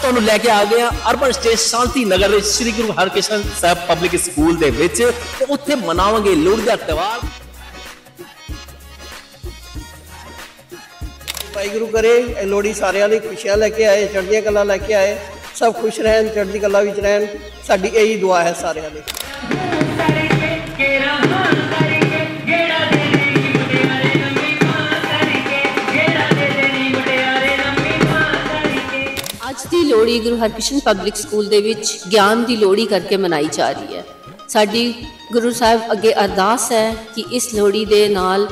ਤੁਹਾਨੂੰ ਲੈ ਕੇ ਆ ਗਏ ਆ ਅਰਬਨ ਸਟੇਟ ਸ਼ਾਂਤੀ ਨਗਰ ਦੇ ਸ੍ਰੀ ਗੁਰੂ ਹਰਕ੍ਰਿਸ਼ਨ ਸਾਹਿਬ ਪਬਲਿਕ ਸਕੂਲ ਦੇ ਵਿੱਚ ਤੇ ਉੱਥੇ ਮਨਾਵਾਂਗੇ ਲੋਹੜੀ ਦਾ ਤਿਉਹਾਰ ਵਾਹਿਗੁਰੂ ਕਰੇ, ਇਹ ਲੋਹੜੀ ਸਾਰਿਆਂ ਲਈ ਖੁਸ਼ੀਆਂ ਲੈ ਕੇ ਆਏ, ਚੜ੍ਹਦੀਆਂ ਕਲਾ ਲੈ ਕੇ ਆਏ, ਸਭ ਖੁਸ਼ ਰਹਿਣ, ਚੜ੍ਹਦੀ ਕਲਾ ਵਿੱਚ ਰਹਿਣ, ਸਾਡੀ ਇਹੀ ਦੁਆ ਹੈ ਸਾਰਿਆਂ ਲਈ ਅੱਜ ਦੀ ਲੋਹੜੀ ਗੁਰੂ ਹਰਕ੍ਰਿਸ਼ਨ ਪਬਲਿਕ ਸਕੂਲ ਦੇ ਵਿੱਚ ਗਿਆਨ ਦੀ ਲੋਹੜੀ ਕਰਕੇ ਮਨਾਈ ਜਾ ਰਹੀ ਹੈ। ਸਾਡੀ ਗੁਰੂ ਸਾਹਿਬ ਅੱਗੇ ਅਰਦਾਸ ਹੈ ਕਿ ਇਸ ਲੋਹੜੀ ਦੇ ਨਾਲ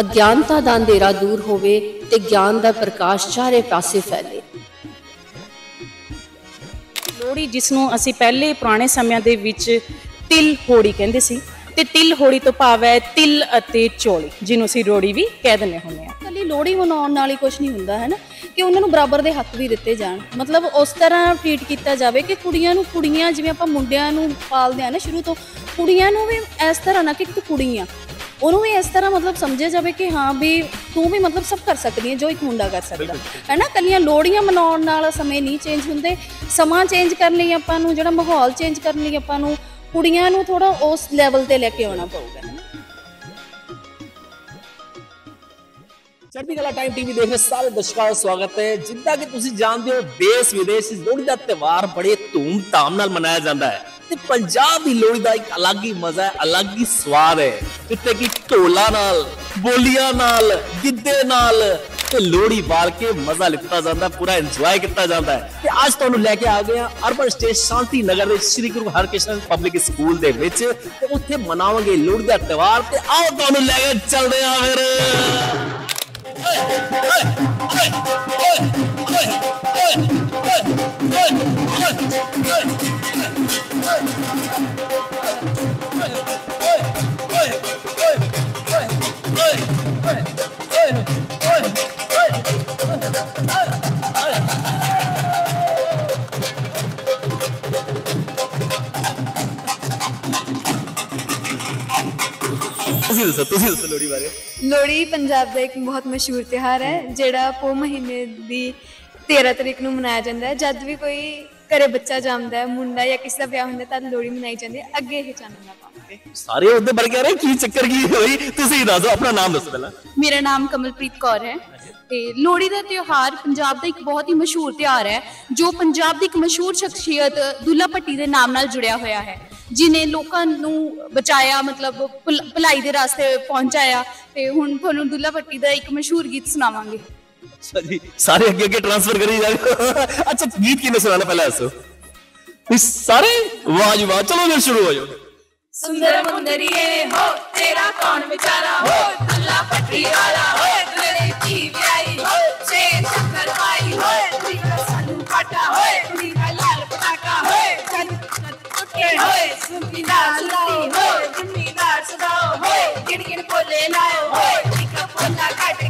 ਅਗਿਆਨਤਾ ਦਾ ਅੰਧੇਰਾ ਦੂਰ ਹੋਵੇ ਤੇ ਗਿਆਨ ਦਾ ਪ੍ਰਕਾਸ਼ ਚਾਰੇ ਪਾਸੇ ਫੈਲੇ। ਲੋਹੜੀ ਜਿਸ ਨੂੰ ਅਸੀਂ ਪਹਿਲੇ ਪੁਰਾਣੇ ਸਮਿਆਂ ਦੇ ਵਿੱਚ ਤਿਲ ਹੋੜੀ ਕਹਿੰਦੇ ਸੀ ਤੇ ਤਿਲ ਹੋੜੀ ਤੋਂ ਭਾਵ ਹੈ ਤਿਲ ਅਤੇ ਚੌਲੀ ਜਿਹਨੂੰ ਅਸੀਂ ਰੋੜੀ ਵੀ ਕਹਿ ਦਿੰਦੇ ਹੁੰਦੇ ਆ ਕੱਲੀ ਲੋਹੜੀ ਮਨਾਉਣ ਨਾਲ ਹੀ ਕੁਝ ਨਹੀਂ ਹੁੰਦਾ ਹੈ ਨਾ? ਕਿ ਉਹਨਾਂ ਨੂੰ ਬਰਾਬਰ ਦੇ ਹੱਕ ਵੀ ਦਿੱਤੇ ਜਾਣ। ਮਤਲਬ ਉਸ ਤਰ੍ਹਾਂ ਟ੍ਰੀਟ ਕੀਤਾ ਜਾਵੇ ਕਿ ਕੁੜੀਆਂ ਨੂੰ ਕੁੜੀਆਂ ਜਿਵੇਂ ਆਪਾਂ ਮੁੰਡਿਆਂ ਨੂੰ ਪਾਲਦੇ ਆ ਨਾ ਸ਼ੁਰੂ ਤੋਂ ਕੁੜੀਆਂ ਨੂੰ ਵੀ ਇਸ ਤਰ੍ਹਾਂ ਨਾ ਕਿ ਤੂੰ ਕੁੜੀ ਆ। ਉਹਨੂੰ ਵੀ ਇਸ ਤਰ੍ਹਾਂ ਮਤਲਬ ਸਮਝਿਆ ਜਾਵੇ ਕਿ ਹਾਂ ਵੀ ਤੂੰ ਵੀ ਮਤਲਬ ਸਭ ਕਰ ਸਕਦੀ ਹੈ ਜੋ ਇੱਕ ਮੁੰਡਾ ਕਰ ਸਕਦਾ। ਹੈ ਨਾ ਕੱਲੀਆਂ ਲੋਹੜੀਆਂ ਮਨਾਉਣ ਨਾਲ ਸਮੇਂ ਨਹੀਂ ਚੇਂਜ ਹੁੰਦੇ ਸਮਾਂ ਚੇਂਜ ਕਰਨ ਲਈ ਆਪਾਂ ਨੂੰ ਜਿਹੜਾ ਮਾਹੌਲ ਚੇਂਜ ਕਰਨ ਲਈ ਆਪਾਂ ਨੂੰ ਕੁੜੀਆਂ ਨੂੰ ਥੋੜਾ ਉਸ ਲੈਵਲ ਤੇ ਲੈ ਕੇ ਆਉਣਾ ਪਊਗਾ। ਚੜ੍ਹਦੀ ਕਲਾ ਟਾਈਮ ਟੀਵੀ ਦੇਖ ਰਹੇ ਸਾਰੇ ਦਰਸ਼ਕਾਂ ਦਾ ਸਵਾਗਤ ਹੈ। ਜਿੱਦਾਂ ਕਿ ਤੁਸੀਂ ਜਾਣਦੇ ਹੋ ਦੇਸ਼ ਵਿਦੇਸ਼ ਵਿੱਚ ਲੋਹੜੀ ਦਾ ਤਿਉਹਾਰ ਬੜੇ ਧੂਮ-ਧਾਮ ਨਾਲ ਮਨਾਇਆ ਜਾਂਦਾ ਹੈ। ਤੇ ਪੰਜਾਬ ਦੀ ਲੋਹੜੀ ਦਾ ਇੱਕ ਅਲੱਗ ਹੀ ਮਜ਼ਾ ਹੈ ਅਲੱਗ ਹੀ ਸਵਾਦ ਹੈ ਜਿੱਥੇ ਕਿ ਢੋਲਾਂ ਨਾਲ ਬੋਲੀਆਂ ਨਾਲ ਗਿੱਧੇ ਨਾਲ ਤੇ ਲੋਹੜੀ ਬਾਲ ਕੇ ਮਜ਼ਾ ਲਿੱਤਾ ਜਾਂਦਾ ਪੂਰਾ ਇੰਜੋਏ ਕੀਤਾ ਜਾਂਦਾ ਹੈ ਤੇ ਅੱਜ ਤੁਹਾਨੂੰ ਲੈ ਕੇ ਆ ਗਏ ਆ ਅਰਬਨ ਸਟੇਟ ਸ਼ਾਂਤੀ ਨਗਰ ਦੇ ਸ੍ਰੀ ਗੁਰੂ ਹਰਕ੍ਰਿਸ਼ਨ ਪਬਲਿਕ ਸਕੂਲ ਦੇ ਵਿੱਚ ਤੇ ਉੱਥੇ ਮਨਾਵਾਂਗੇ ਲੋਹੜੀ ਦਾ ਤਿਉਹਾਰ ਤੇ ਆਓ ਤੁਹਾਨੂੰ ਲੈ ਕੇ ਚੱਲਦੇ ਆ ਫਿਰ ਤੁਸੀਂ ਦੱਸੋ ਤੁਸੀਂ ਦੱਸੋ ਲੋਹੜੀ ਬਾਰੇ ਲੋਹੜੀ ਪੰਜਾਬ ਦਾ ਇੱਕ ਬਹੁਤ ਮਸ਼ਹੂਰ ਤਿਉਹਾਰ ਹੈ ਜਿਹੜਾ ਪੋ ਮਹੀਨੇ ਦੀ 13 ਤਰੀਕ ਨੂੰ ਮਨਾਇਆ ਜਾਂਦਾ ਹੈ। ਜਦ ਵੀ ਕੋਈ ਘਰੇ ਬੱਚਾ ਜੰਮਦਾ ਹੈ ਮੁੰਡਾ ਜਾਂ ਕਿਸੇ ਦਾ ਵਿਆਹ ਹੁੰਦਾ ਤਦ ਲੋਹੜੀ ਮਨਾਈ ਜਾਂਦੀ ਹੈ। ਅੱਗੇ ਇਹ ਚਾਨਣਾ ਪਾਉਂਦੇ ਸਾਰੇ ਉਹਦੇ ਬਾਰੇ ਕਹਿ ਰਹੇ ਕੀ ਚੱਕਰ ਕੀ ਹੋਈ? ਤੁਸੀਂ ਦੱਸੋ ਆਪਣਾ ਨਾਮ ਦੱਸੋ ਪਹਿਲਾਂ। ਮੇਰਾ ਨਾਮ ਕਮਲਪ੍ਰੀਤ ਕੌਰ ਹੈ ਤੇ ਲੋਹੜੀ ਦਾ ਤਿਉਹਾਰ ਪੰਜਾਬ ਦਾ ਇੱਕ ਬਹੁਤ ਹੀ ਮਸ਼ਹੂਰ ਤਿਉਹਾਰ ਹੈ ਜੋ ਪੰਜਾਬ ਦੀ ਇੱਕ ਮਸ਼ਹੂਰ ਸ਼ਖਸੀਅਤ ਦੁੱਲਾ ਭੱਟੀ ਦੇ ਨਾਮ ਨਾਲ ਜੁੜਿਆ ਹੋਇਆ ਹੈ ਜਿਨੇ ਲੋਕਾਂ ਨੂੰ ਬਚਾਇਆ ਮਤਲਬ ਭਲ- ਭਲਾਈ ਦੇ ਰਸਤੇ ਪਹੁੰਚਾਇਆ ਤੇ ਹੁਣ ਤੁਹਾਨੂੰ ਦੁੱਲਾ ਭੱਟੀ ਦਾ ਇੱਕ ਮਸ਼ਹੂਰ ਗੀਤ ਸੁਣਾਵਾਂਗੇ। ਅੱਛਾ ਜੀ ਸਾਰੇ ਅੱਗੇ ਅੱਗੇ ਟ੍ਰਾਂਸਫਰ ਕਰੀ ਜਾ ਰਹੇ ਹੋ। ਅੱਛਾ ਗੀਤ ਕਿਹਨੇ ਸੁਣਾਣਾ ਪਹਿਲਾਂ ਦੱਸੋ? ਤੁਸੀਂ ਸਾਰੇ, ਵਾਹ ਜੀ ਵਾਹ, ਚਲੋ ਫਿਰ ਸ਼ੁਰੂ ਹੋ ਜਾਓ। ਸੁੰਦਰ ਮੁੰਦਰੀਏ, ਹੋ, ਤੇਰਾ ਕੌਣ ਵਿਚਾਰਾ? ਹੋ ਦੁੱਲਾ ਪੱਟੀ ਵਾਲਾ। ਹੋ ਤੇਰੇ ਕੀ ਵਿਆਹੀ। ਹੋ, ਛੇ ਚੱਕਰ ਪਾਈ। ਹੋ ਤੇਰਾ ਸਾਨੂੰ ਫਟਾ। ਹੋਏ ਕੁੜੀ ਦਾ ਲਾਲ ਪਟਾਕਾ ਹੋਏ ਕੰਨ ਟੁੱਟੇ ਹੋਏ ਸੁੰਦੀ ਦਾ ਸੁਣਾਓ ਹੋਏ ਜ਼ਿੰਮੀਦਾਰ ਸਦਾਓ ਹੋਏ ਗਿਣ ਗਿਣ ਕੋਲੇ ਲਾਓ ਹੋਏ ਇੱਕ ਪੋਲਾ ਕੱਟ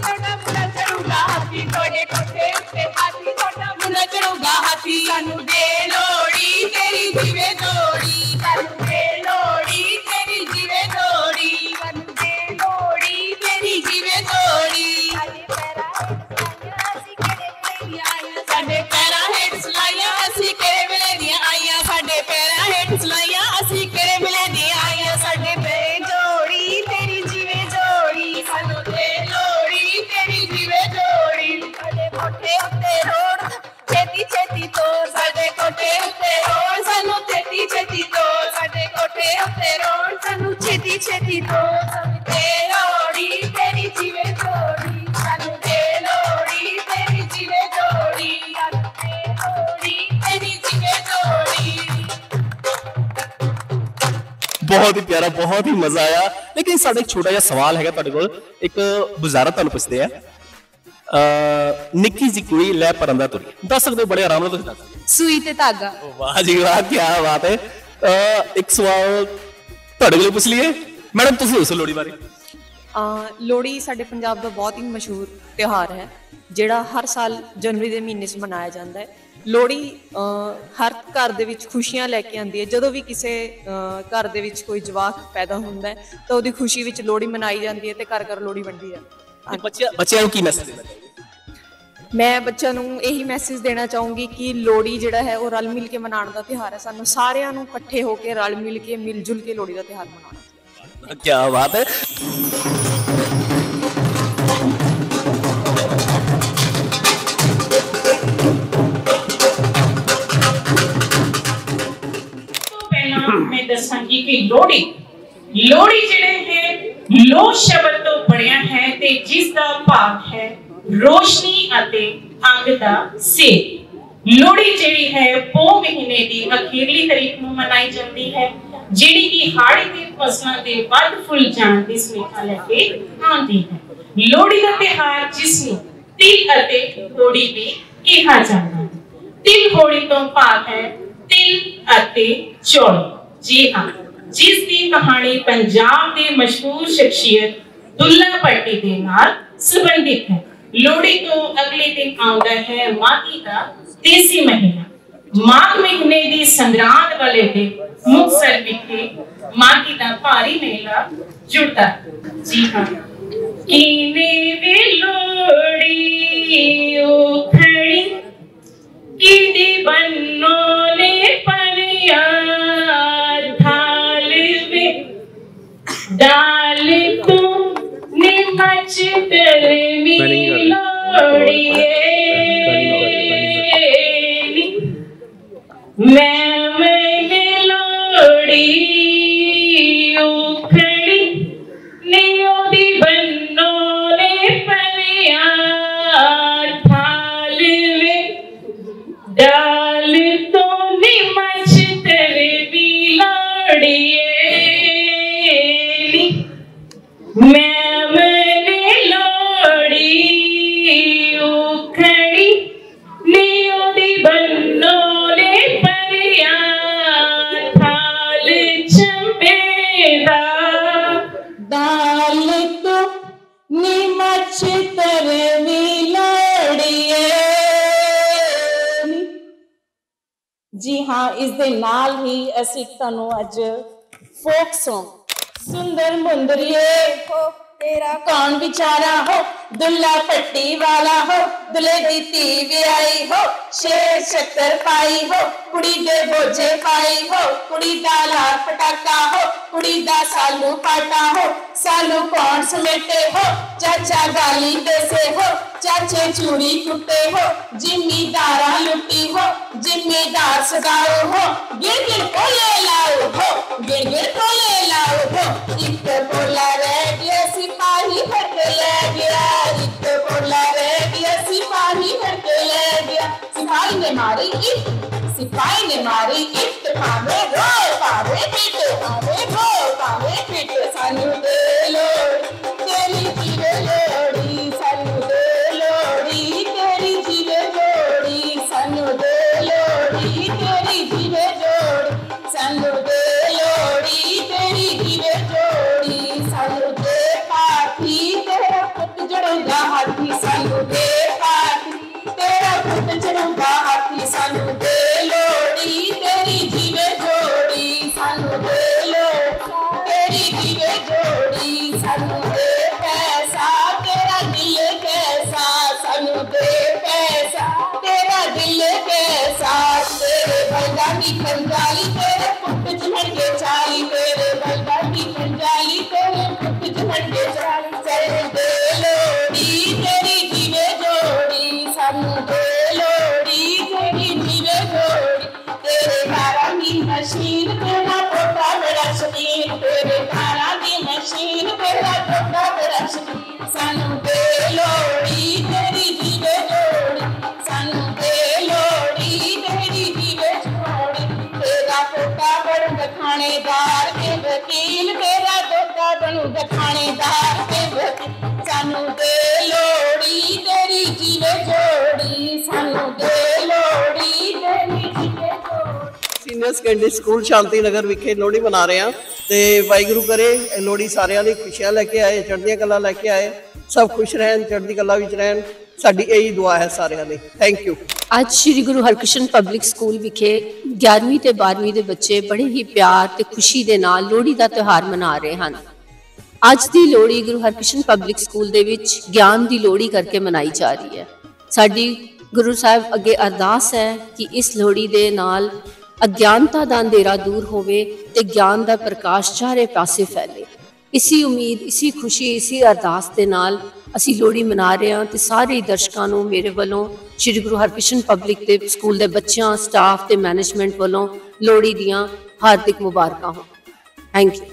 ਤੁਹਾਡਾ ਮੁੰਡਾ ਚੜੂਗਾ ਹਾਥੀ ਤੁਹਾਡੇ ਕੋਠੇ ਉੱਤੇ ਹਾਥੀ ਤੁਹਾਡਾ ਮੁੰਡਾ ਚੜੂਗਾ ਹਾਥੀ ਸਾਨੂੰ ਦੇ ਲੋੜੀ, ਤੇਰੀ ਜੀਵੇ ਜੋੜੀ ਸਾਨੂੰ ਦੇ ਬਹੁਤ ਹੀ ਪਿਆਰਾ ਬਹੁਤ ਹੀ ਮਜ਼ਾ ਆਇਆ। ਲੇਕਿਨ ਸਾਡਾ ਇੱਕ ਛੋਟਾ ਜਿਹਾ ਸਵਾਲ ਹੈਗਾ ਤੁਹਾਡੇ ਕੋਲ। ਇੱਕ ਬੁਜ਼ਾਰਾ ਤੁਹਾਨੂੰ ਪੁੱਛਦੇ ਆ। ਅਹ ਨਿੱਕੀ ਜਿਹੀ ਕੁੜੀ ਲੈ ਪਰੰਦਾ ਤੁਰੀ। ਦੱਸ ਸਕਦੇ ਹੋ ਬੜੇ ਆਰਾਮ ਨਾਲ ਤੁਸੀਂ ਦੱਸ ਸਕਦੇ ਸੂਈ ਤੇ ਧਾਗਾ। ਵਾਹ ਜੀ ਵਾਹ ਕੀ ਬਾਤ ਹੈ। ਇੱਕ ਸਵਾਲ ਤੁਹਾਡੇ ਕੋਲ ਪੁੱਛ ਲਈਏ। ਮੈਡਮ ਤੁਸੀਂ ਦੱਸੋ ਲੋੜੀ ਬਾਰੇ। ਅ, ਲੋਹੜੀ ਸਾਡੇ ਪੰਜਾਬ ਦਾ ਬਹੁਤ ਹੀ ਮਸ਼ਹੂਰ ਤਿਉਹਾਰ ਹੈ ਜਿਹੜਾ ਹਰ ਸਾਲ ਜਨਵਰੀ ਦੇ ਮਹੀਨੇ 'ਚ ਮਨਾਇਆ ਜਾਂਦਾ ਹੈ। ਲੋਹੜੀ ਹਰ ਘਰ ਦੇ ਵਿੱਚ ਖੁਸ਼ੀਆਂ ਲੈ ਕੇ ਆਉਂਦੀ ਹੈ। ਜਦੋਂ ਵੀ ਕਿਸੇ ਘਰ ਦੇ ਵਿੱਚ ਕੋਈ ਜਵਾਕ ਪੈਦਾ ਹੁੰਦਾ ਹੈ ਤਾਂ ਉਹਦੀ ਖੁਸ਼ੀ ਵਿੱਚ ਲੋਹੜੀ ਮਨਾਈ ਜਾਂਦੀ ਹੈ ਤੇ ਘਰ ਘਰ ਲੋਹੜੀ ਵੰਡੀ ਜਾਂਦੀ ਹੈ। ਬੱਚਿਆਂ ਬੱਚਿਆਂ ਨੂੰ ਕੀ ਮੈਸੇਜ ਦੇਣਾ ਮੈਂ ਬੱਚਿਆਂ ਨੂੰ ਇਹੀ ਮੈਸੇਜ ਦੇਣਾ ਚਾਹੂੰਗੀ ਕਿ ਲੋਹੜੀ ਜਿਹੜਾ ਹੈ ਉਹ ਰਲ ਮਿਲ ਕੇ ਮਨਾਉਣ ਦਾ ਤਿਉਹਾਰ ਹੈ। ਸਾਨੂੰ ਸਾਰਿਆਂ ਨੂੰ ਇਕੱਠੇ ਹੋ ਕੇ ਰਲ ਮਿਲ ਕੇ ਮਿਲ ਜੁਲ ਕੇ ਲੋਹੜੀ ਦਾ ਤਿਉਹਾਰ ਮਨਾਉਣਾ ਚਾਹੀਦਾ ਕੀ ਬਾਤ ਹੈ। ਦੱਸਾਂਗੀ ਕਿ ਲੋਹੜੀ ਲੋਹੜੀ ਜਿਹੜੇ ਹੈ ਲੋ ਸ਼ਬਦ ਤੋਂ ਬਣਿਆ ਹੈ ਤੇ ਜਿਸ ਦਾ ਭਾਵ ਹੈ ਰੋਸ਼ਨੀ ਅਤੇ ਅੰਗ ਦਾ ਸੇਕ ਲੋਹੜੀ ਜਿਹੜੀ ਹੈ ਪੋ ਮਹੀਨੇ ਦੀ ਅਖੀਰਲੀ ਤਰੀਕ ਨੂੰ ਮਨਾਈ ਜਾਂਦੀ ਹੈ ਜਿਹੜੀ ਕਿ ਹਾੜੀ ਦੇ ਫਸਲਾਂ ਦੇ ਵੱਧ ਫੁੱਲ ਜਾਣ ਦੀ ਸੁਨੇਹਾ ਲੈ ਕੇ ਆਉਂਦੀ ਹੈ ਲੋਹੜੀ ਦਾ ਤਿਉਹਾਰ ਜਿਸ ਨੂੰ ਤਿਲ ਅਤੇ ਹੋੜੀ ਵੀ ਕਿਹਾ ਜਾਂਦਾ ਹੈ ਤਿਲ ਹੋੜੀ ਤੋਂ ਭਾਵ ਹੈ ਤਿਲ ਅਤੇ ਚੌਲ ਜੀ ਹਾਂ ਜਿਸ ਦੀ ਕਹਾਣੀ ਪੰਜਾਬ ਦੇ ਮਸ਼ਹੂਰ ਸ਼ਖਸੀਅਤ ਦੁੱਲਾ ਭੱਟੀ ਦੇ ਨਾਲ ਸੰਬੰਧਿਤ ਹੈ ਲੋਹੜੀ ਤੋਂ ਅਗਲੇ ਦਿਨ ਆਉਂਦਾ ਹੈ ਮਾਘੀ ਦਾ ਤੀਸੀ ਮਹੀਨਾ ਮਾਘ ਮਹੀਨੇ ਦੀ ਸੰਗਰਾਂਦ ਵਾਲੇ ਦਿਨ ਮੁਕਤਸਰ ਵਿਖੇ ਮਾਘੀ ਦਾ ਭਾਰੀ ਮੇਲਾ ਜੁੜਦਾ ਹੈ। ਜੀ ਹਾਂ ਕੀਨੇ ਵੇ ਲੋੜੀ ਉਖੜੀ ਕਿਦੀ ਬੰਨੋ ਡਾਲ ਤੂੰ ਨਿਮਚ ਦਰਮੀ ਲੋੜੀਏ ਮੈਂ ਦਾਲ ਤੋਂ ਨਿਮਚ ਤੇਰੇ ਵੀ ਲੋੜੀਏ ਜੀ ਹਾਂ ਇਸ ਦੇ ਨਾਲ ਹੀ ਅਸੀਂ ਤੁਹਾਨੂੰ ਅੱਜ ਫੋਕ Song ਸੁੰਦਰ ਮੁੰਦਰੀਏ ਹੋ ਤੇਰਾ ਕੌਣ ਵਿਚਾਰਾ ਹੋ ਦੁੱਲਾ ਪੱਟੀ ਵਾਲਾ ਹੋ ਦੁਲੇ ਦੀ ਧੀ ਵਿਆਹੀ ਹੋ ਸ਼ੇਰ ਸ਼ੱਕਰ ਪਾਈ ਹੋ ਕੁੜੀ ਦੇ ਬੋਝੇ ਪਾਈ ਹੋ ਕੁੜੀ ਦਾ ਲਾਲ ਪਟਾਕਾ ਹੋ ਕੁੜੀ ਦਾ ਸਾਲੂ ਪਾਟਾ ਹੋ ਸਾਲੂ ਕੌਣ ਸਮੇਟੇ ਹੋ ਚਾਚਾ ਗਾਲੀ ਦੇਸੇ ਹੋ ਚਾਚੇ ਚੂੜੀ ਟੁੱਟੇ ਹੋ ਜ਼ਿਮੀਦਾਰਾਂ ਲੁੱਟੀ ਹੋ ਜ਼ਿਮੀਦਾਰ ਸਦਾਓ ਹੋ ਗਿਰ ਗਿਰ ਕੋਲੇ ਲਾਓ ਹੋ ਗਿਰ ਗਿਰ ਕੋਲੇ ਲਾਓ ਹੋ ਇੱਕ ਬੋਲਾ ਰਹਿ ਗਿਆ ਸਿਪਾਹੀ ਫੜ ਕੇ ਲੈ ਗਿਆ ਇੱਕ ਬੋਲਾ ਰਹਿ ਗਿਆ ਸਿਪਾਹੀ ਫੜ ਕੇ ਲੈ ਗਿਆ ਸਿਪਾਹੀ ਨੇ ਮਾਰੀ ਇੱਕ ਸਿਪਾਹੀ ਨੇ ਮਾਰੀ ਇੱਕ ਭਾਵੇਂ ਰੋ ਭਾਵੇਂ ਪਿੱਟ ਭਾਵੇਂ ਰੋ ਭਾਵੇਂ ਪਿੱਟ ਸਾਨੂੰ ਦੇ ਲੋੜ ਤੇਰੀ ਤੇਰੇ ਬਲਦਾ ਦੀ ਕੰਜਾਲੀ ਤੇਰੇ ਪੁੱਤ ਚੜ੍ਹ ਥਾਣੇਦਾਰ ਤੇ ਵਕੀਲ ਮੇਰਾ ਦੋਤਾ ਬਣੂਗਾ ਥਾਣੇਦਾਰ ਤੇ ਵਕੀਲ। ਸਾਨੂੰ ਦੇ ਲੋੜੀ ਤੇਰੀ ਜੀਵੇ ਜੋੜੀ। ਸਾਨੂੰ ਦੇ ਲੋੜੀ ਤੇਰੀ senior secondary school Shanti Nagar ਵਿਖੇ ਲੋਹੜੀ ਮਨਾ ਰਹੇ ਆ ਤੇ ਵਾਹਿਗੁਰੂ ਕਰੇ ਲੋਹੜੀ ਸਾਰਿਆਂ ਲਈ ਖੁਸ਼ੀਆਂ ਲੈ ਕੇ ਆਏ, ਚੜ੍ਹਦੀਆਂ ਕਲਾ ਲੈ ਕੇ ਆਏ, ਸਭ ਖੁਸ਼ ਰਹਿਣ, ਚੜ੍ਹਦੀ ਕਲਾ ਵਿੱਚ ਰਹਿਣ। ਸਾਡੀ ਇਹੀ ਦੁਆ ਹੈ ਸਾਰਿਆਂ ਲਈ ਥੈਂਕ ਯੂ ਅੱਜ ਸ੍ਰੀ ਗੁਰੂ ਹਰਕ੍ਰਿਸ਼ਨ ਪਬਲਿਕ ਸਕੂਲ ਵਿਖੇ 11ਵੀਂ ਤੇ 12ਵੀਂ ਦੇ ਬੱਚੇ ਬੜੇ ਹੀ ਪਿਆਰ ਤੇ ਖੁਸ਼ੀ ਦੇ ਨਾਲ ਲੋਹੜੀ ਦਾ ਤਿਉਹਾਰ ਮਨਾ ਰਹੇ ਹਨ। ਅੱਜ ਦੀ ਲੋਹੜੀ ਗੁਰੂ ਹਰਕ੍ਰਿਸ਼ਨ ਪਬਲਿਕ ਸਕੂਲ ਦੇ ਵਿੱਚ ਗਿਆਨ ਦੀ ਲੋਹੜੀ ਕਰਕੇ ਮਨਾਈ ਜਾ ਰਹੀ ਹੈ। ਸਾਡੀ ਗੁਰੂ ਸਾਹਿਬ ਅੱਗੇ ਅਰਦਾਸ ਹੈ ਕਿ ਇਸ ਲੋਹੜੀ ਦੇ ਨਾਲ ਅਗਿਆਨਤਾ ਦਾ ਅੰਧੇਰਾ ਦੂਰ ਹੋਵੇ ਤੇ ਗਿਆਨ ਦਾ ਪ੍ਰਕਾਸ਼ ਚਾਰੇ ਪਾਸੇ ਫੈਲੇ। ਇਸੀ ਉਮੀਦ, ਇਸੀ ਖੁਸ਼ੀ, ਇਸੀ ਅਰਦਾਸ ਦੇ ਨਾਲ ਅਸੀਂ ਲੋਹੜੀ ਮਨਾ ਰਹੇ ਹਾਂ ਤੇ ਸਾਰੇ ਹੀ ਦਰਸ਼ਕਾਂ ਨੂੰ ਮੇਰੇ ਵੱਲੋਂ ਸ੍ਰੀ ਗੁਰੂ ਹਰਕ੍ਰਿਸ਼ਨ ਪਬਲਿਕ ਦੇ ਸਕੂਲ ਦੇ ਬੱਚਿਆਂ ਸਟਾਫ ਤੇ ਮੈਨੇਜਮੈਂਟ ਵੱਲੋਂ ਲੋਹੜੀ ਦੀਆਂ ਹਾਰਦਿਕ ਮੁਬਾਰਕਾਂ ਹੋਣ। ਥੈਂਕ ਯੂ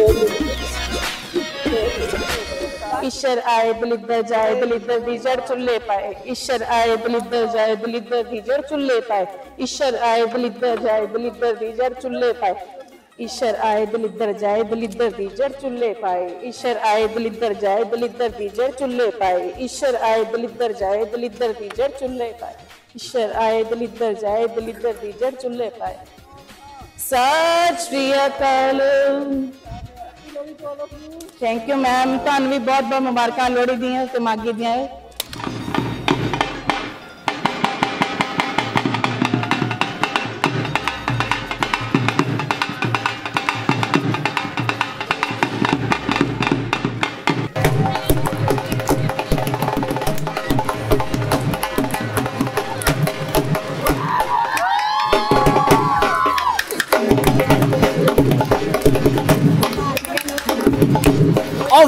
ਜੀ ਈਸ਼ਰ ਆਏ ਦਲਿੱਦਰ ਜਾਏ ਦਲਿੱਦਰ ਦੀ ਜੜ ਚੁੱਲੇ ਪਾਏ ਈਸ਼ਰ ਆਏ ਦਲਿੱਦਰ ਜਾਏ ਦਲਿੱਦਰ ਦੀ ਜੜ ਚੁੱਲੇ ਪਾਏ ਈਸ਼ਰ ਆਏ ਦਲਿੱਦਰ ਜਾਏ ਦਲਿੱਦਰ ਦੀ ਜੜ ਚੁੱਲੇ ਪਾਏ ਈਸ਼ਰ ਆਏ ਦਲਿੱਦਰ ਜਾਏ ਦਲਿੱਦਰ ਦੀ ਜੜ ਚੁੱਲੇ ਪਾਏ ਈਸ਼ਰ ਆਏ ਦਲਿੱਦਰ ਜਾਏ ਦਲਿੱਦਰ ਦੀ ਜੜ ਚੁੱਲੇ ਪਾਏ ਈਸ਼ਰ ਆਏ ਦਲਿੱਦਰ ਜਾਏ ਦਲਿੱਦਰ ਦੀ ਜੜ ਚੁੱਲੇ ਪਾਏ ਈਸ਼ਰ ਆਏ ਦਲਿੱਦਰ ਜਾਏ ਥੈਂਕ ਯੂ ਮੈਮ ਤੁਹਾਨੂੰ ਵੀ ਬਹੁਤ ਬਹੁਤ ਮੁਬਾਰਕਾਂ ਲੋਹੜੀ ਦੀਆਂ ਤੇ ਮਾਗੀ ਦੀਆਂ।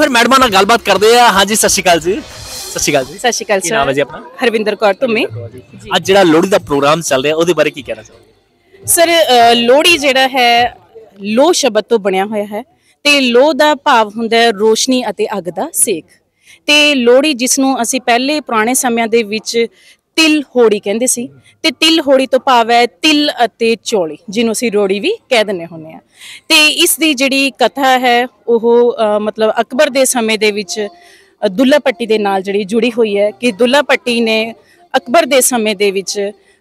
ਫਿਰ ਮੈਡਮਾਂ ਨਾਲ ਗੱਲਬਾਤ ਕਰਦੇ ਆ। ਹਾਂਜੀ ਸਤਿ ਸ਼੍ਰੀ ਅਕਾਲ ਜੀ। ਸਤਿ ਸ਼੍ਰੀ ਅਕਾਲ ਜੀ। ਸਤਿ ਸ਼੍ਰੀ ਅਕਾਲ ਕੀ ਨਾਮ ਹੈ ਜੀ ਆਪਣਾ? ਹਰਵਿੰਦਰ ਕੌਰ ਧੁੰਮੀ ਅੱਜ ਜਿਹੜਾ ਲੋਹੜੀ ਦਾ ਪ੍ਰੋਗਰਾਮ ਚੱਲ ਰਿਹਾ ਉਹਦੇ ਬਾਰੇ ਕੀ ਕਹਿਣਾ ਚਾਹੋਗੇ? ਸਰ ਲੋਹੜੀ ਜਿਹੜਾ ਹੈ ਲੋ ਸ਼ਬਦ ਤੋਂ ਬਣਿਆ ਹੋਇਆ ਹੈ। ਤੇ ਲੋ ਦਾ ਭਾਵ ਹੁੰਦਾ ਹੈ ਰੋਸ਼ਨੀ ਅਤੇ ਅੱਗ ਦਾ ਸੇਕ। ਤੇ ਲੋਹੜੀ ਜਿਸ ਨੂੰ ਅਸੀਂ ਪਹਿਲੇ ਪੁਰਾਣੇ ਸਮਿਆਂ ਦੇ ਵਿੱਚ ਤਿਲ ਹੋੜੀ ਕਹਿੰਦੇ ਸੀ ਤੇ ਤਿਲ ਹੋੜੀ ਤੋਂ ਭਾਵ ਹੈ ਤਿਲ ਅਤੇ ਚੌਲੀ, ਜਿਹਨੂੰ ਅਸੀਂ ਰੋੜੀ ਵੀ ਕਹਿ ਦਿੰਦੇ ਹੁੰਦੇ ਆ ਤੇ ਇਸ ਦੀ ਜਿਹੜੀ ਕਥਾ ਹੈ, ਉਹ ਮਤਲਬ ਅਕਬਰ ਦੇ ਸਮੇਂ ਦੇ ਵਿੱਚ ਦੁੱਲਾ ਪੱਟੀ ਦੇ ਨਾਲ ਜਿਹੜੀ ਜੁੜੀ ਹੋਈ ਹੈ ਕਿ ਦੁੱਲਾ ਪੱਟੀ ਨੇ ਅਕਬਰ ਦੇ ਸਮੇਂ ਦੇ ਵਿੱਚ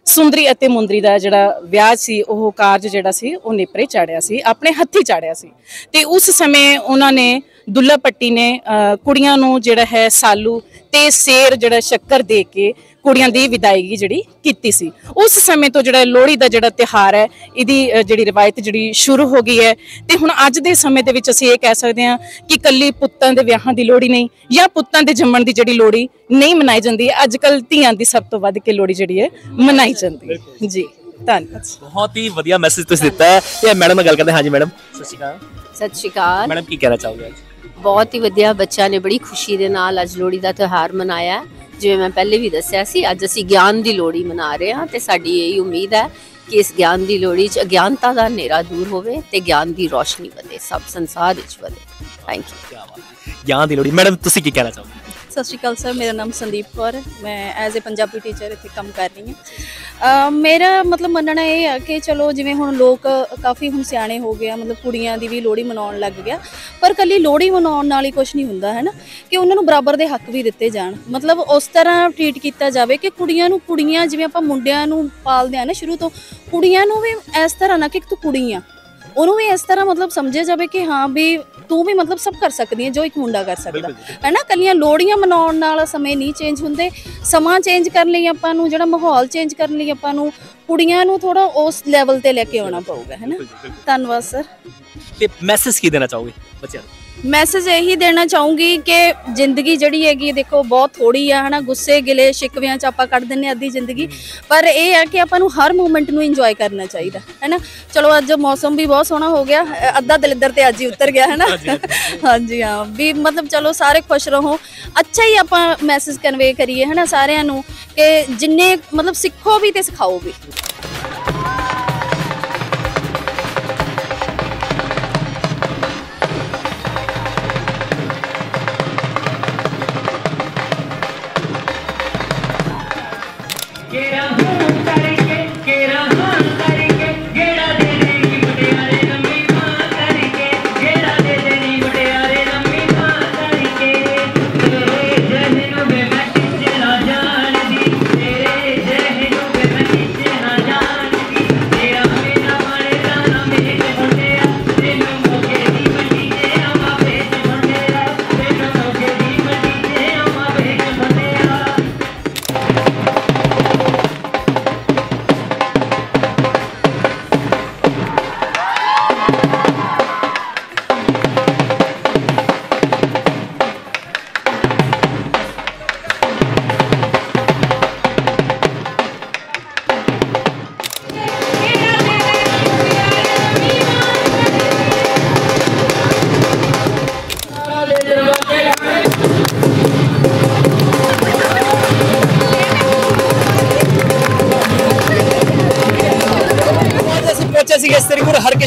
ਸੁੰਦਰੀ ਅਤੇ ਮੁੰਦਰੀ ਦਾ ਜਿਹੜਾ ਵਿਆਹ ਸੀ, ਉਹ ਕਾਰਜ ਜਿਹੜਾ ਸੀ, ਉਹ ਨੇਪਰੇ ਚਾੜਿਆ ਸੀ, ਆਪਣੇ ਹੱਥੀ ਚਾੜਿਆ ਸੀ। ਤੇ ਉਸ ਸਮੇਂ ਉਹਨਾਂ ਨੇ ਦੁੱਲਾ ਪੱਟੀ ਨੇ ਕੁੜੀਆਂ ਨੂੰ ਜਿਹੜਾ ਹੈ ਸਾਲੂ ਤੇ ਸੇਰ ਜਿਹੜਾ ਸ਼ੱਕਰ ਦੇ ਕੇ ਕੁੜੀਆਂ ਦੀ ਵਿਦਾਇਗੀ ਜਿਹੜੀ ਕੀਤੀ ਸੀ। ਉਸ ਸਮੇਂ ਤੋਂ ਜਿਹੜਾ ਲੋਹੜੀ ਦਾ ਜਿਹੜਾ ਤਿਹਾਰ ਹੈ ਇਹਦੀ ਜਿਹੜੀ ਰਵਾਇਤ ਜਿਹੜੀ ਸ਼ੁਰੂ ਹੋ ਗਈ ਹੈ। ਤੇ ਹੁਣ ਅੱਜ ਦੇ ਸਮੇਂ ਦੇ ਵਿੱਚ ਅਸੀਂ ਇਹ ਕਹਿ ਸਕਦੇ ਹਾਂ ਕਿ ਕੱਲੀ ਪੁੱਤਾਂ ਦੇ ਵਿਆਹਾਂ ਦੀ ਲੋਹੜੀ ਨਹੀਂ ਜਾਂ ਪੁੱਤਾਂ ਦੇ ਜੰਮਣ ਦੀ ਜਿਹੜੀ ਲੋਹੜੀ ਨਹੀਂ ਮਨਾਈ ਜਾਂਦੀ ਅੱਜ ਕੱਲ ਧੀਆਂ ਦੀ ਸਭ ਤੋਂ ਵੱਧ ਕੇ ਲੋਹੜੀ ਜਿਹੜੀ ਹੈ ਮਨਾਈ ਜਾਂਦੀ ਹੈ। ਜੀ ਧੰਨਵਾਦ। ਬਹੁਤ ਹੀ ਵਧੀਆ ਮੈਸੇਜ ਤੁਸੀਂ ਦਿੱਤਾ ਹੈ। ਇਹ ਮੈਡਮ ਨਾਲ ਗੱਲ ਕਰਦੇ ਹਾਂ। ਹਾਂਜੀ ਮੈਡਮ ਸਤਿ ਸ਼੍ਰੀ ਅਕਾਲ। ਸਤਿ ਸ਼੍ਰੀ ਅਕਾਲ। ਮੈਡਮ ਕੀ ਕਹਿਣਾ ਚਾਹੋਗੇ ਅੱਜ? ਬਹੁਤ ਹੀ ਵਧੀਆ ਬੱਚਿਆਂ ਨੇ ਬੜੀ ਖੁਸ਼ੀ ਦੇ ਨਾਲ ਅੱਜ ਲੋਹੜੀ ਦਾ ਤਿਉਹਾਰ ਮਨਾਇਆ ਜਿਵੇਂ ਮੈਂ ਪਹਿਲੇ ਵੀ ਦੱਸਿਆ ਸੀ, ਅੱਜ ਅਸੀਂ ਗਿਆਨ ਦੀ ਲੋਹੜੀ ਮਨਾ ਰਹੇ ਹਾਂ ਤੇ ਸਾਡੀ ਇਹੀ ਉਮੀਦ ਹੈ ਕਿ ਇਸ ਗਿਆਨ ਦੀ ਲੋਹੜੀ 'ਚ ਅਗਿਆਨਤਾ ਦਾ ਹਨੇਰਾ ਦੂਰ ਹੋਵੇ ਤੇ ਗਿਆਨ ਦੀ ਰੋਸ਼ਨੀ ਵਧੇ, ਸਭ ਸੰਸਾਰ ਵਿੱਚ ਵਧੇ। ਥੈਂਕ ਯੂ ਗਿਆਨ ਦੀ ਲੋਹੜੀ। ਮੈਡਮ, ਤੁਸੀਂ ਕੀ ਕਹਿਣਾ ਚਾਹੋਗੇ? ਸਤਿ ਸ਼੍ਰੀ ਅਕਾਲ ਸਰ, ਮੇਰਾ ਨਾਮ ਸੰਦੀਪ ਕੌਰ ਹੈ। ਮੈਂ ਐਜ਼ ਅ ਪੰਜਾਬੀ ਟੀਚਰ ਇੱਥੇ ਕੰਮ ਕਰ ਰਹੀ ਹਾਂ। ਮੇਰਾ ਮਤਲਬ ਮੰਨਣਾ ਇਹ ਆ ਕਿ ਚਲੋ ਜਿਵੇਂ ਹੁਣ ਲੋਕ ਕਾਫੀ ਹੁਣ ਸਿਆਣੇ ਹੋ ਗਏ ਆ, ਮਤਲਬ ਕੁੜੀਆਂ ਦੀ ਵੀ ਲੋਹੜੀ ਮਨਾਉਣ ਲੱਗ ਗਿਆ। ਪਰ ਕੱਲੀ ਲੋਹੜੀ ਮਨਾਉਣ ਨਾਲ ਹੀ ਕੁਝ ਨਹੀਂ ਹੁੰਦਾ, ਹੈ ਨਾ? ਕਿ ਉਹਨਾਂ ਨੂੰ ਬਰਾਬਰ ਦੇ ਹੱਕ ਵੀ ਦਿੱਤੇ ਜਾਣ। ਮਤਲਬ ਉਸ ਤਰ੍ਹਾਂ ਟ੍ਰੀਟ ਕੀਤਾ ਜਾਵੇ ਕਿ ਕੁੜੀਆਂ ਨੂੰ ਕੁੜੀਆਂ ਜਿਵੇਂ ਆਪਾਂ ਮੁੰਡਿਆਂ ਨੂੰ ਪਾਲਦੇ ਆ ਨਾ ਸ਼ੁਰੂ ਤੋਂ, ਕੁੜੀਆਂ ਨੂੰ ਵੀ ਇਸ ਤਰ੍ਹਾਂ ਨਾ ਕਿ ਤੂੰ ਕੁੜੀ ਆ। ਉਹਨੂੰ ਵੀ ਇਸ ਤਰ੍ਹਾਂ ਮਤਲਬ ਸਮਝਿਆ ਜਾਵੇ ਕਿ ਹਾਂ ਵੀ ਤੂੰ ਵੀ ਮਤਲਬ ਸਭ ਕਰ ਸਕਦੀ ਹੈ ਜੋ ਇੱਕ ਮੁੰਡਾ ਕਰ ਸਕਦਾ। ਹੈ ਨਾ ਕੱਲੀਆਂ ਲੋੜੀਆਂ ਮਨਾਉਣ ਨਾਲ ਸਮੇਂ ਨਹੀਂ ਚੇਂਜ ਹੁੰਦੇ। ਸਮਾਂ ਚੇਂਜ ਕਰਨ ਲਈ ਆਪਾਂ ਨੂੰ ਜਿਹੜਾ ਮਾਹੌਲ ਚੇਂਜ ਕਰਨ ਲਈ ਆਪਾਂ ਨੂੰ ਕੁੜੀਆਂ ਨੂੰ ਥੋੜਾ ਉਸ ਲੈਵਲ ਤੇ ਲੈ ਕੇ ਆਉਣਾ ਪਊਗਾ ਹੈ ਨਾ ਧੰਨਵਾਦ ਸਰ ਤੇ ਮੈਸੇਜ ਕੀ ਦੇਣਾ ਚਾਹੋਗੇ ਬੱਚਿਆਂ ਨੂੰ? ਮੈਸੇਜ ਇਹੀ ਦੇਣਾ ਚਾਹੂੰਗੀ ਕਿ ਜ਼ਿੰਦਗੀ ਜਿਹੜੀ ਹੈਗੀ ਦੇਖੋ ਬਹੁਤ ਥੋੜੀ ਆ ਹਨਾ ਗੁੱਸੇ ਗਿਲੇ ਸ਼ਿਕਵਿਆਂ ਚ ਆਪਾਂ ਕੱਢ ਦਿੰਨੇ ਅੱਧੀ ਜ਼ਿੰਦਗੀ। ਪਰ ਇਹ ਹੈ ਕਿ ਆਪਾਂ ਨੂੰ ਹਰ ਮੂਮੈਂਟ ਨੂੰ ਇੰਜੋਏ ਕਰਨਾ ਚਾਹੀਦਾ ਹੈਨਾ? ਚਲੋ ਅੱਜ ਮੌਸਮ ਵੀ ਬਹੁਤ ਸੋਹਣਾ ਹੋ ਗਿਆ। ਅੱਧਾ ਦਲਿੱਦਰ ਤੇ ਅੱਜ ਹੀ ਉਤਰ ਗਿਆ ਹੈਨਾ? ਹਾਂਜੀ ਹਾਂ ਵੀ ਮਤਲਬ ਚਲੋ ਸਾਰੇ ਖੁਸ਼ ਰਹੋ। ਅੱਛਾ ਹੀ ਆਪਾਂ ਮੈਸੇਜ ਕਨਵੇ ਕਰੀਏ ਹੈਨਾ ਸਾਰਿਆਂ ਨੂੰ ਕਿ ਜਿੰਨੇ ਮਤਲਬ ਸਿੱਖੋ ਵੀ ਤੇ ਸਿਖਾਓ ਵੀ।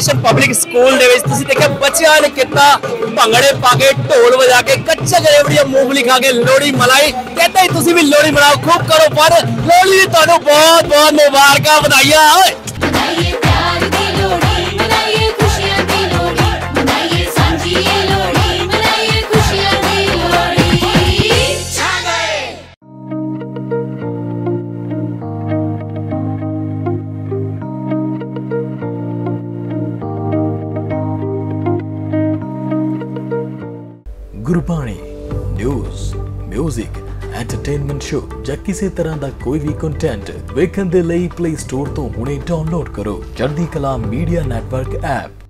ਸ੍ਰੀ ਪਬਲਿਕ ਸਕੂਲ ਦੇ ਵਿੱਚ ਤੁਸੀਂ ਦੇਖਿਆ ਬੱਚਿਆਂ ਨੇ ਕਿੱਦਾਂ ਭੰਗੜੇ ਪਾ ਕੇ ਢੋਲ ਵਜਾ ਕੇ ਕੱਚਾ ਗਰੇਵੜੀਆਂ ਮੂੰਗਫਲੀ ਖਾ ਕੇ ਲੋਹੜੀ ਮਨਾਈ। ਕਹਿੰਦੇ ਤੁਸੀਂ ਵੀ ਲੋਹੜੀ ਮਨਾਓ, ਖੂਬ ਕਰੋ ਪਰ ਲੋਹੜੀ ਦੀ ਤੁਹਾਨੂੰ ਬਹੁਤ ਬਹੁਤ ਮੁਬਾਰਕਾਂ ਵਧਾਈਆਂ, ਓਏ। 뮤직 ਐਂਟਰਟੇਨਮੈਂਟ ਸ਼ੋ ਜਾਂ ਕਿਸੇ ਤਰ੍ਹਾਂ ਦਾ ਕੋਈ ਵੀ ਕੰਟੈਂਟ ਵੇਖਣ ਦੇ ਲਈ ਪਲੇ ਸਟੋਰ ਤੋਂ ਹੁਣੇ ਡਾਊਨਲੋਡ ਕਰੋ ਚੜ੍ਹਦੀ ਕਲਾ ਮੀਡੀਆ ਨੈਟਵਰਕ ਐਪ